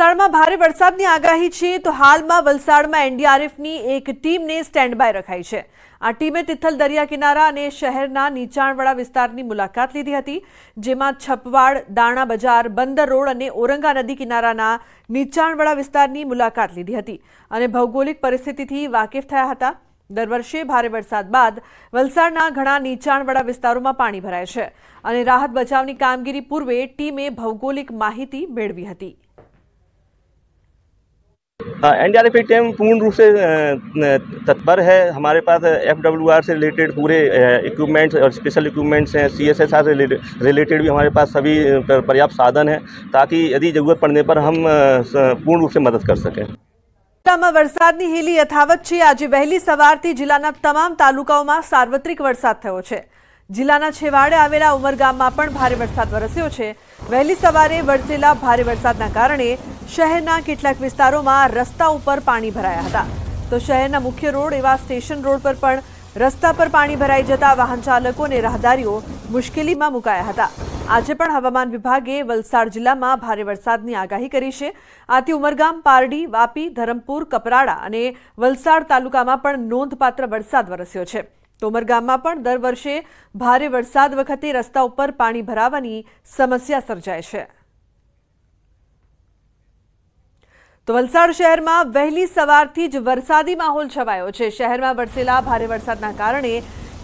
વલસાડમાં ભારે વરસાદની આગાહી છે, તો હાલમાં વલસાડમાં એનડીઆરએફની એક ટીમને સ્ટેન્ડ બાય રખાઈ છે. આ ટીમે તિથલ દરિયા કિનારા અને શહેરના નીચાણવાળા વિસ્તારની મુલાકાત લીધી હતી, જેમાં છપવાડ, દાણા બજાર, બંદર રોડ અને ઓરંગા નદી કિનારાના નીચાણવાળા વિસ્તારની મુલાકાત લીધી હતી અને ભૌગોલિક પરિસ્થિતિથી વાકેફ થયા હતા. દર વર્ષે ભારે વરસાદ બાદ વલસાડના ઘણા નીચાણવાળા વિસ્તારોમાં પાણી ભરાય છે અને રાહત બચાવની કામગીરી પૂર્વે ટીમે ભૌગોલિક માહિતી મેળવી હતી. एनडीआरएफ की टीम पूर्ण रूप से अ, तत्पर है हमारे पास एफ डब्ल्यू आर से रिलेटेड पूरे इक्विपमेंट्स और स्पेशल इक्विपमेंट्स हैं सी एस एस आर से रिलेटेड भी हमारे पास सभी अ, पर्याप्त साधन हैं ताकि यदि ज़रूरत पड़ने पर हम अ, स- पूर्ण रूप से मदद कर सकें જિલ્લામાં વરસાદની હેલી યથાવત છે આજે વહેલી સવારથી જિલ્લાના તમામ તાલુકાઓમાં સાર્વત્રિક વરસાદ થયો છે જિલ્લાના છેવાડે આવેલા ઉમરગામમાં પણ ભારે વરસાદ વરસ્યો છે. વહેલી સવારે વરસેલા ભારે વરસાદના કારણે શહેરના કેટલાક વિસ્તારોમાં રસ્તા ઉપર પાણી ભરાયા હતા. તો શહેરના મુખ્ય રોડ એવા સ્ટેશન રોડ પર પણ રસ્તા પર પાણી ભરાઈ જતા વાહન ચાલકો અને રાહદારીઓ મુશ્કેલીમાં મુકાયા હતા. આજે પણ હવામાન વિભાગે વલસાડ જિલ્લામાં ભારે વરસાદની આગાહી કરી છે. આથી ઉમરગામ પારડી, વાપી, ધરમપુર, કપરાડા અને વલસાડ તાલુકામાં પણ નોંધપાત્ર વરસાદ વરસ્યો છે. તો ઉમરગામમાં પણ દર વર્ષે ભારે વરસાદ વખતે રસ્તા ઉપર પાણી ભરાવાની સમસ્યા સર્જાય છે. તો વલસાડ શહેરમાં વહેલી સવારથી જ વરસાદી માહોલ છવાયો છે. શહેરમાં વરસેલા ભારે વરસાદના કારણે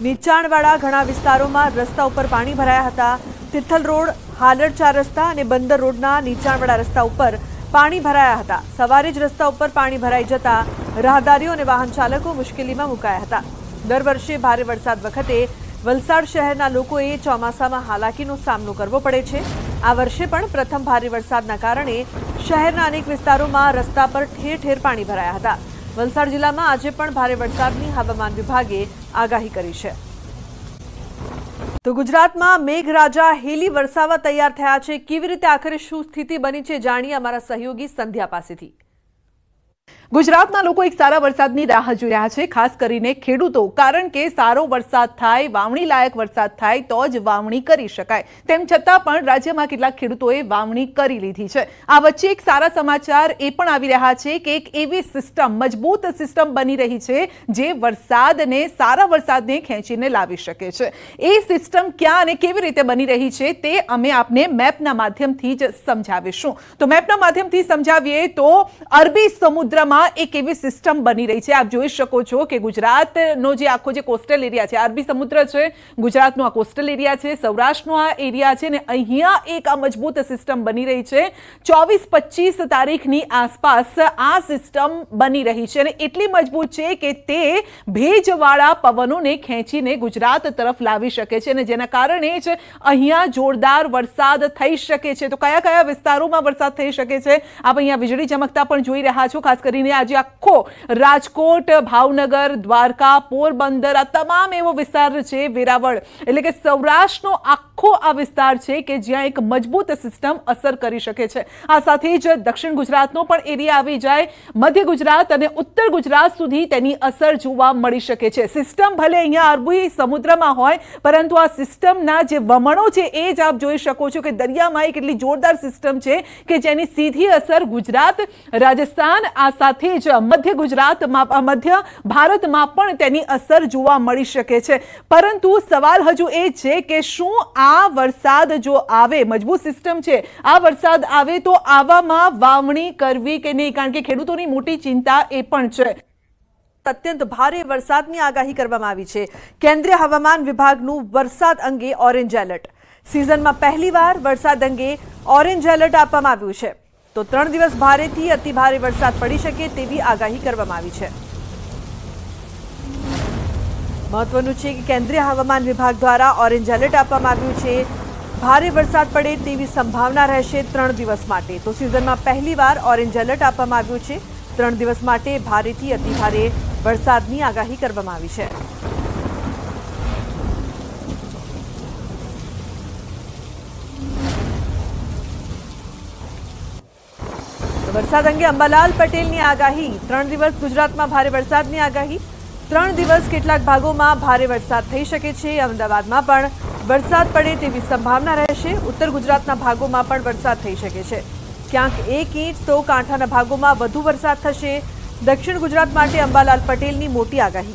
નીચાણવાળા ઘણા વિસ્તારોમાં રસ્તા ઉપર પાણી ભરાયા હતા. તિથલ રોડ, હાલડ ચાર રસ્તા અને બંદર રોડના નીચાણવાળા રસ્તા ઉપર પાણી ભરાયા હતા. સવારે જ રસ્તા ઉપર પાણી ભરાઈ જતા રાહદારીઓ અને વાહન ચાલકો મુશ્કેલીમાં મુકાયા હતા. દર વર્ષે ભારે વરસાદ વખતે વલસાડ શહેરના લોકોએ ચોમાસામાં હાલાકીનો સામનો કરવો પડે છે. આ વર્ષે પણ પ્રથમ ભારે વરસાદના કારણે શહેરના અનેક વિસ્તારોમાં રસ્તા પર ઠેર ઠેર પાણી ભરાયા હતા. વલસાડ જિલ્લામાં આજે પણ ભારે વરસાદની હવામાન વિભાગે આગાહી કરી છે. તો ગુજરાતમાં મેઘરાજા હેલી વરસાવા તૈયાર થયા છે. કેવી રીતે આખરે શું સ્થિતિ બની છે જાણીએ અમારા સહયોગી સંધ્યા પાસેથી. ગુજરાતના લોકો એક સારા વરસાદની રાહ જોઈ રહ્યા છે. ખાસ કરીને ખેડૂતો, કારણ કે સારો વરસાદ થાય, વાવણી લાયક વરસાદ થાય, તો જ વાવણી કરી શકાય. તેમ છતાં પણ રાજ્યમાં કેટલાક ખેડૂતોએ વાવણી કરી લીધી છે. આ વચ્ચે એક સારા સમાચાર એ પણ આવી રહ્યા છે કે એક એવી સિસ્ટમ, મજબૂત સિસ્ટમ બની રહી છે જે વરસાદને, સારા વરસાદને ખેંચીને લાવી શકે છે. એ સિસ્ટમ ક્યાં અને કેવી રીતે બની રહી છે તે અમે આપને મેપના માધ્યમથી જ સમજાવીશું. તો મેપના માધ્યમથી સમજાવીએ તો અરબી સમુદ્રમાં એક એવી સિસ્ટમ બની રહી છે. આપ જોઈ શકો છો કે ગુજરાતનો જે આખો જે કોસ્ટલ એરિયા છે, અરબી સમુદ્ર છે, ગુજરાતનો આ કોસ્ટલ એરિયા છે, સૌરાષ્ટ્રનો આ એરિયા છે ને અહીંયા એક આ મજબૂત સિસ્ટમ બની રહી છે. ચોવીસ પચીસ તારીખની આસપાસ આ સિસ્ટમ બની રહી છે અને એટલી મજબૂત છે કે તે ભેજવાળા પવનોને ખેંચીને ગુજરાત તરફ લાવી શકે છે અને જેના કારણે જ અહીંયા જોરદાર વરસાદ થઈ શકે છે. તો કયા કયા વિસ્તારોમાં વરસાદ થઈ શકે છે? આપ અહીંયા વીજળી ચમકતા પણ જોઈ રહ્યા છો, ખાસ કરીને આજે આખો રાજકોટ ભાવનગર દ્વારકા પોરબંદર આ તમામ એવો વિસ્તાર છે વેરાવળ એટલે કે સૌરાષ્ટ્રનો આખો આ વિસ્તાર છે કે જ્યાં એક મજબૂત સિસ્ટમ અસર કરી શકે છે આ સાથે જ દક્ષિણ ગુજરાતનો પણ એરિયા આવી જાય મધ્ય ગુજરાત અને ઉત્તર ગુજરાત સુધી તેની અસર જોવા મળી શકે છે સિસ્ટમ ભલે અહીંયા અરબી સમુદ્રમાં હોય પરંતુ આ સિસ્ટમના જે વમણો છે એ જ આપ જોઈ શકો છો કે દરિયામાં એક એટલી જોરદાર સિસ્ટમ છે કે જેની સીધી અસર ગુજરાત રાજસ્થાન આ સાથે જ મધ્ય ગુજરાતમાં મધ્ય ભારતમાં પણ તેની અસર જોવા મળી શકે છે. પરંતુ સવાલ હજુ એ છે કે શું આ વરસાદ જો આવે, મજબૂત સિસ્ટમ છે, આ વરસાદ આવે તો આવામાં વાવણી કરવી કે નહીં? કારણ કે ખેડૂતોની મોટી ચિંતા એ પણ છે. અત્યંત ભારે વરસાદની આગાહી કરવામાં આવી છે. કેન્દ્રીય હવામાન વિભાગનું વરસાદ અંગે ઓરેન્જ એલર્ટ. સિઝનમાં પહેલીવાર વરસાદ અંગે ઓરેન્જ એલર્ટ આપવામાં આવ્યું છે. તો ત્રણ દિવસ ભારેથી અતિ ભારે વરસાદ પડી શકે તેવી આગાહી કરવામાં આવી છે. મહત્વનું છે કે કેન્દ્રીય હવામાન વિભાગ દ્વારા ઓરેન્જ એલર્ટ આપવામાં આવ્યું છે. ભારે વરસાદ પડે તેવી સંભાવના રહેશે ત્રણ દિવસ માટે. તો સિઝનમાં પહેલીવાર ઓરેન્જ એલર્ટ આપવામાં આવ્યું છે. ત્રણ દિવસ માટે ભારેથી અતિ ભારે વરસાદની આગાહી કરવામાં આવી છે. વરસાદ અંગે અંબાલાલ પટેલની આગાહી. ત્રણ દિવસ ગુજરાતમાં ભારે વરસાદની આગાહી. ત્રણ દિવસ કેટલાક ભાગોમાં ભારે વરસાદ થઈ શકે છે. અમદાવાદમાં પણ વરસાદ પડે તેવી સંભાવના રહેશે. ઉત્તર ગુજરાતના ભાગોમાં પણ વરસાદ થઈ શકે છે. ક્યાંક એક ઇંચ તો કાંઠાના ભાગોમાં વધુ વરસાદ થશે. દક્ષિણ ગુજરાત માટે અંબાલાલ પટેલની મોટી આગાહી.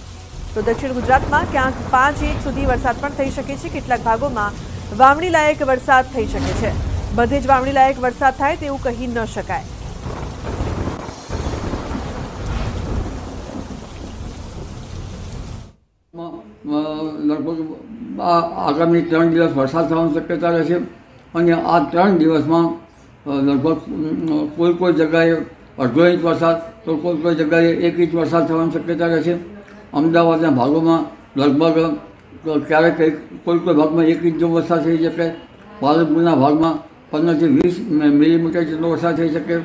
તો દક્ષિણ ગુજરાતમાં ક્યાંક પાંચ ઇંચ સુધી વરસાદ પણ થઈ શકે છે. કેટલાક ભાગોમાં વાવણી લાયક વરસાદ થઈ શકે છે. બધે જ વાવણી લાયક વરસાદ થાય તેવું કહી ન શકાયમાં, અ, લગભગ આ આગામી ત્રણ દિવસ વરસાદ થવાની શક્યતા રહેશે અને આ ત્રણ દિવસમાં લગભગ કોઈ કોઈ જગ્યાએ અડધો ઇંચ વરસાદ તો કોઈ કોઈ જગ્યાએ એક ઇંચ વરસાદ થવાની શક્યતા રહેશે અમદાવાદના ભાગોમાં લગભગ ક્યારેક કોઈ કોઈ ભાગમાં એક ઇંચ જેવો વરસાદ થઈ શકે. પાલનપુરના ભાગમાં પંદરથી વીસ મિલીમીટર જેટલો વરસાદ થઈ શકે.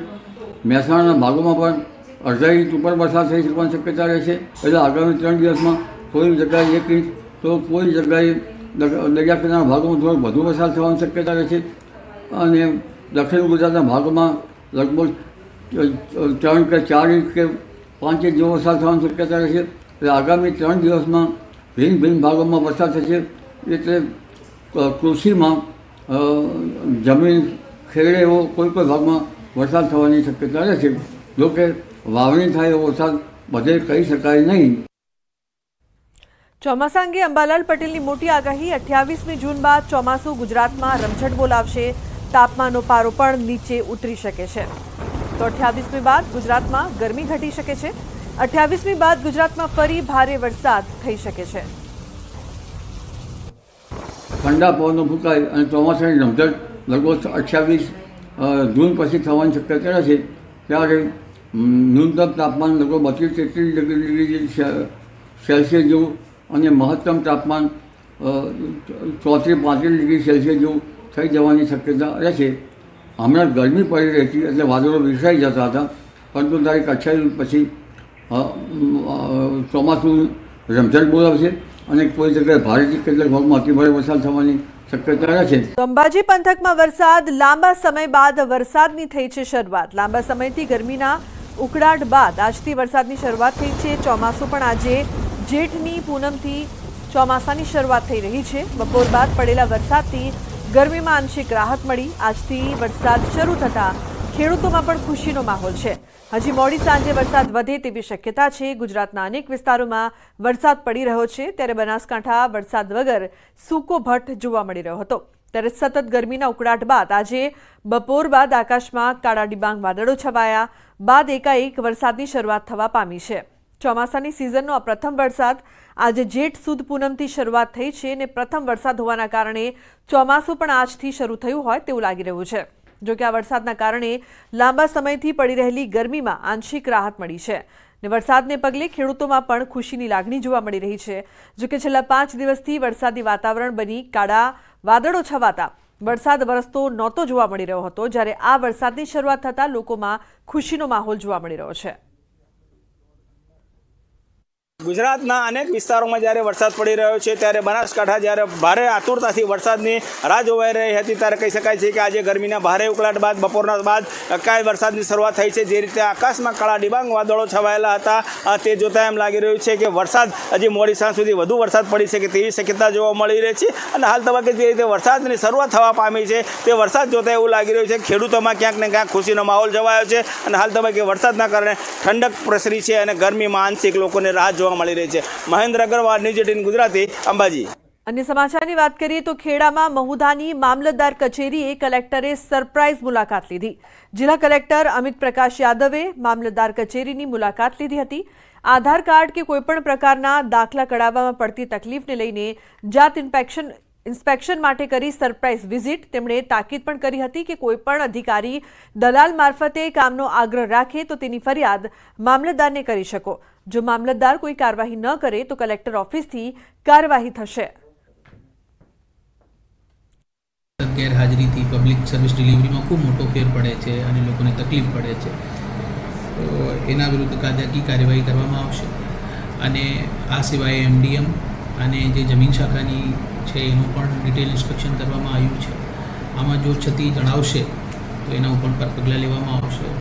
મહેસાણાના ભાગોમાં પણ અડધા ઇંચ ઉપર વરસાદ થઈ શકવાની શક્યતા રહેશે એટલે આગામી ત્રણ દિવસમાં કોઈ જગ્યાએ એક ઇંચ તો કોઈ જગ્યાએ દરિયા કિનારા ભાગોમાં થોડો વધુ વરસાદ થવાની શક્યતા રહેશે અને દક્ષિણ ગુજરાતના ભાગોમાં લગભગ ત્રણ કે ચાર ઇંચ કે પાંચ ઇંચ જેવો વરસાદ થવાની શક્યતા રહેશે એટલે આગામી ત્રણ દિવસમાં ભિન્ન ભિન્ન ભાગોમાં વરસાદ થશે. એટલે કૃષિમાં જમીન ખેડે એવો કોઈ કોઈ ભાગમાં વરસાદ થવાની શક્યતા રહેશે જોકે વાવણી થાય એવો વરસાદ બધે કહી શકાય નહીં. ચોમાસા અંગે અંબાલાલ પટેલની મોટી આગાહી. અઠ્યાવીસમી જૂન બાદ ચોમાસું ગુજરાતમાં રમઝટ બોલાવશે. તાપમાનનો પારો પણ નીચે ઉતરી શકે છે. તો અઠ્યાવીસમી બાદ ગુજરાતમાં ગરમી ઘટી શકે છે. અઠ્યાવીસમી બાદ ગુજરાતમાં ફરી ભારે વરસાદ થઈ શકે છે. ઠંડા પવનો ફૂંકાય અને ચોમાસાની રમઝટ લગભગ અઠ્યાવીસ જૂન પછી થવાની શક્યતા છે. ત્યારે ન્યૂનતમ તાપમાન લગભગ બત્રીસ, તેત્રીસ ડિગ્રી સેલ્સિયસ જેવું અને મહત્તમ તાપમાન ચોત્રીસ પાંત્રીસ ડિગ્રી સેલ્સિયસ જેવું થઈ જવાની શક્યતા રહેશે હમણાં ગરમી પડી રહી હતી એટલે વાદળો વિસરાઈ જતા હતા. પરંતુ તારીખ અઠ્યાવીસ પછી ચોમાસું રમઝટ બોલાવશે અને કોઈ જગ્યાએ ભારેથી કેટલાક ભાગમાં અતિભારે વરસાદ થવાની શક્યતા તો અંબાજી પંથકમાં વરસાદ, લાંબા સમય બાદ વરસાદની થઈ છે શરૂઆત. લાંબા સમયથી ગરમીના ઉકળાટ બાદ આજથી વરસાદની શરૂઆત થઈ છે. ચોમાસું પણ આજે જેઠની પૂનમથી ચોમાસાની શરૂઆત થઈ રહી છે, બપોર બાદ પડેલા વરસાદથી ગરમીમાં આંશિક રાહત મળી. આજથી વરસાદ શરૂ થતાં ખેડૂતોમાં પણ ખુશીનો માહોલ છે. હજી મોડી સાંજે વરસાદ વધે તેવી શક્યતા છે. ગુજરાતના અનેક વિસ્તારોમાં વરસાદ પડી રહ્યો છે. ત્યારે બનાસકાંઠા વરસાદ વગર સૂકો ભટ્ટ જોવા મળી રહ્યો હતો. ત્યારે સતત ગરમીના ઉકળાટ બાદ આજે બપોર બાદ આકાશમાં કાળા ડિબાંગ વાદળો છવાયા. બાદ એકાએક વરસાદની શરૂઆત થવા પામી છે. ચોમાસાની સિઝનનો આ પ્રથમ વરસાદ. આજે જેઠ સુદ પૂનમથી શરૂઆત થઈ છે અને પ્રથમ વરસાદ હોવાના કારણે ચોમાસું પણ આજથી શરૂ થયું હોય તેવું લાગી રહ્યું છે. જો કે આ વરસાદના કારણે લાંબા સમયથી પડી રહેલી ગરમીમાં આંશિક રાહત મળી છે. ને વરસાદને પગલે ખેડૂતોમાં પણ ખુશીની લાગણી જોવા મળી રહી છે. જોકે છેલ્લા પાંચ દિવસથી વરસાદી વાતાવરણ બની કાળા વાદળો છવાતા વરસાદ વરસતો નહોતો જોવા મળી રહ્યો હતો. જ્યારે આ વરસાદની શરૂઆત થતાં લોકોમાં ખુશીનો માહોલ જોવા મળી રહ્યો છે. ગુજરાતના અનેક વિસ્તારોમાં જ્યારે વરસાદ પડી રહ્યો છે, ત્યારે બનાસકાંઠા જ્યારે ભારે આતુરતાથી વરસાદની રાહ જોવાઈ રહી હતી, ત્યારે કહી શકાય છે કે આજે ગરમીના ભારે ઉકળાટ બાદ, બપોરના બાદ અકાય વરસાદની શરૂઆત થઈ છે. જે રીતે આકાશમાં કાળા ડિબાંગ વાદળો છવાયેલા હતા તે જોતાં એમ લાગી રહ્યું છે કે વરસાદ હજી મોડી સાંજ સુધી વધુ વરસાદ પડી શકે તેવી શક્યતા જોવા મળી રહી છે. અને હાલ તબક્કે જે રીતે વરસાદની શરૂઆત થવા પામી છે, તે વરસાદ જોતાં એવું લાગી રહ્યું છે ખેડૂતોમાં ક્યાંક ને ક્યાંક ખુશીનો માહોલ જવાયો છે. અને હાલ તબક્કે વરસાદના કારણે ઠંડક પ્રસરી છે અને ગરમીમાં આંશિક લોકોને રાહ જોવા મળી રહી છે. Mahendra Agrawal news eighteen Gujarati, Ambaji. અન્ય સમાચારની વાત કરીએ તો ખેડામાં મહુધાની મામલતદાર કચેરીએ કલેક્ટરે સરપ્રાઇઝ મુલાકાત લીધી. જિલ્લા કલેક્ટર અમિત પ્રકાશ યાદવે મામલતદાર કચેરીની મુલાકાત લીધી હતી. આધાર કાર્ડ કે કોઈપણ પ્રકારના દાખલા કઢાવવામાં પડતી તકલીફને લઈને જાત ઇન્સ્પેક્શન ઇન્સ્પેક્શન માટે કરી સરપ્રાઇઝ વિઝિટ. તેમણે તાકીદ પણ કરી હતી કે કોઈપણ અધિકારી દલાલ મારફતે કામનો આગ્રહ રાખે તો તેની ફરિયાદ મામલતદારને કરી શકો. જો મામલતદાર કોઈ કાર્યવાહી ન કરે, તો કલેક્ટર ઓફિસથી કાર્યવાહી થશે. ગેરહાજરીથી પબ્લિક સર્વિસ ડિલિવરીમાં ખૂબ મોટો ફેર પડે છે અને લોકોને તકલીફ પડે છે. તો એના વિરુદ્ધ કાયદાકીય કાર્યવાહી કરવામાં આવશે. અને આ સિવાય એમડીએમ અને જે જમીન શાખાની છે, એનું પણ ડિટેલ ઇન્સ્પેક્શન કરવામાં આવ્યું છે. આમાં જો ક્ષતિ જણાવશે, તો એના ઉપર પર પગલાં લેવામાં આવશે.